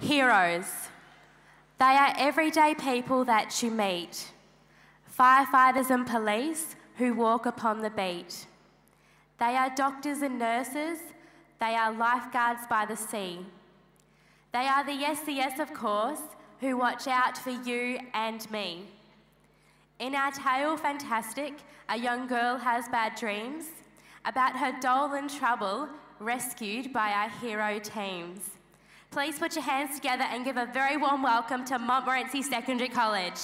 Heroes. They are everyday people that you meet. Firefighters and police who walk upon the beat. They are doctors and nurses. They are lifeguards by the sea. They are the yes, the yes, of course, who watch out for you and me. In our tale, Fantastic, a young girl has bad dreams about her doll in trouble, rescued by our hero teams. Please put your hands together and give a very warm welcome to Montmorency Secondary College.